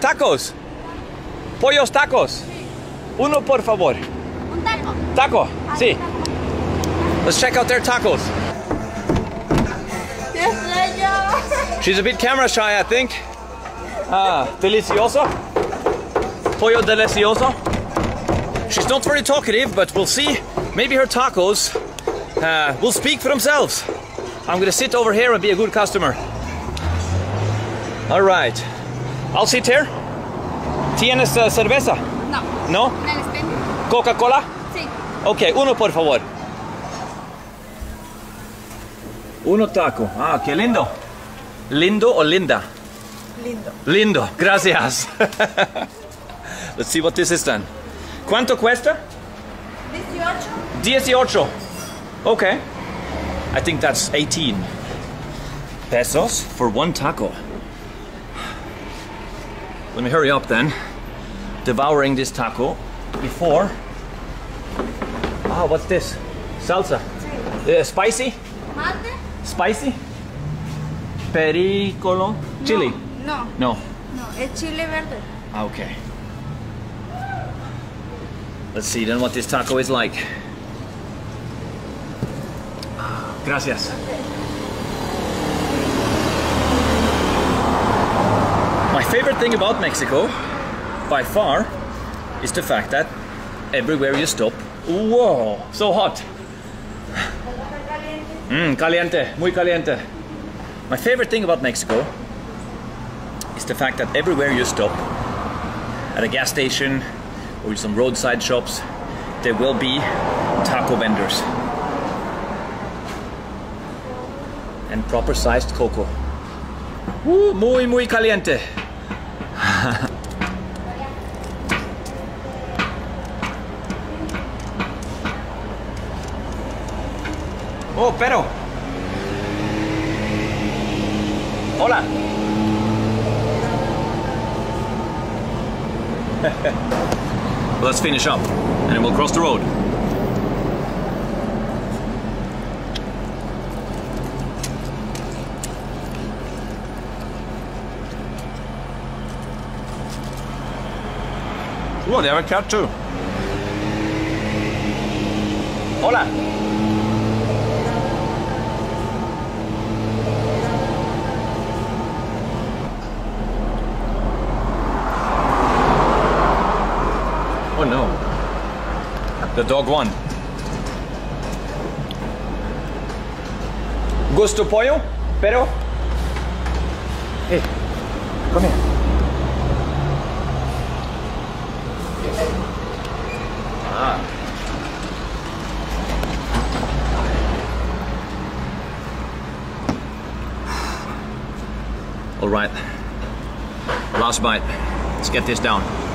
Tacos. Pollos tacos. Uno, por favor. Un taco. Taco, sí. Let's check out their tacos. She's a bit camera shy, I think. Ah, delicioso. Pollo delicioso. She's not very talkative, but we'll see. Maybe her tacos uh, will speak for themselves. I'm gonna sit over here and be a good customer. All right. I'll sit here. ¿Tienes uh, cerveza? No. No? ¿En el ¿Coca-Cola? Sí. Ok, uno por favor. Uno taco. Ah, qué lindo. ¿Lindo o linda? Lindo. Lindo, gracias. Let's see what this is then. ¿Cuánto cuesta? 18. 18. Okay. I think that's 18 pesos for one taco. Let me hurry up then. Devouring this taco before. Ah, what's this? Salsa. Uh, spicy? ¿Mate? Spicy? Pericolo? Chili? No. No. No, es chile verde. Ah, Okay. Let's see then what this taco is like. Gracias. My favorite thing about Mexico, by far, is the fact that everywhere you stop, whoa, so hot. Mmm, caliente, muy caliente. My favorite thing about Mexico is the fact that everywhere you stop, at a gas station or some roadside shops, there will be taco vendors. And proper sized cocoa. Woo, muy, muy caliente. oh, pero. Hola. Let's finish up and then we'll cross the road. Oh, they have a cat too. Hola. Oh no. The dog won. Gusto pollo? Pero? Hey, come here. Ah. All right. Last bite. Let's get this down.